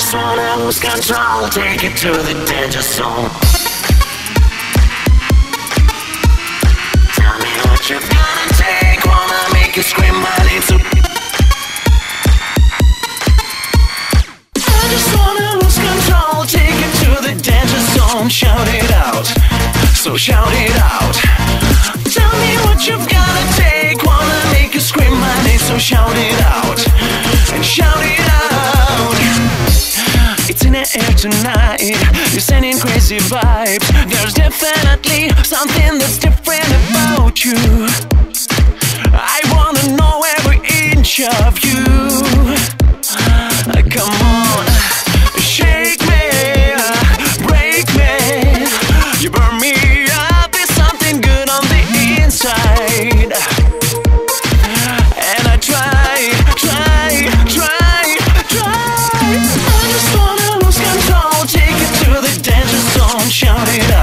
just wanna lose control, take it to the danger zone. Tell me what you're gonna take, wanna make you scream my name so. I just wanna lose control, take it to the danger zone, shout it out. So shout it out. Tell me what you've gotta take, wanna make you scream my name, so shout it out. And shout it out. Air tonight. You're sending crazy vibes. There's definitely something that's different about you. I wanna know every inch of you.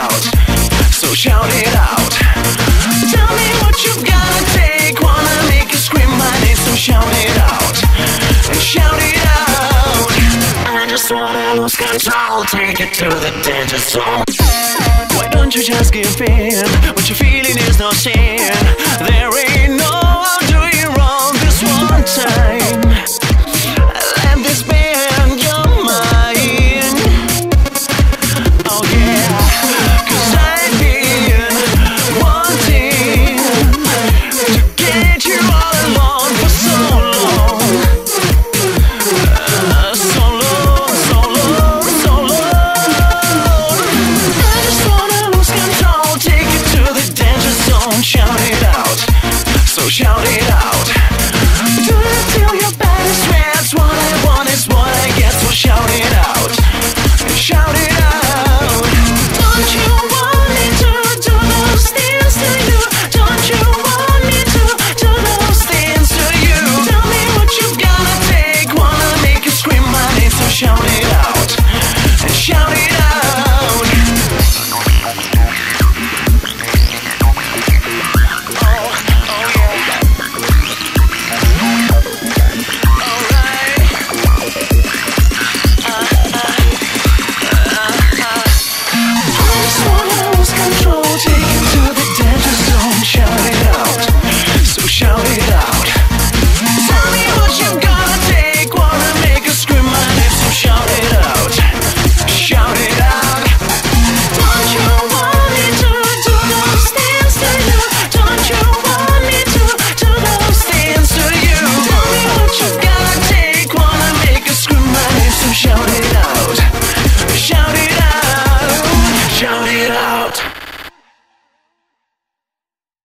Out. So shout it out. Tell me what you gotta take, wanna make you scream my name, so shout it out. And shout it out. I just wanna lose control, take it to the danger zone. Why don't you just give in? What you're feeling is no sin. shout it out. So shout it out.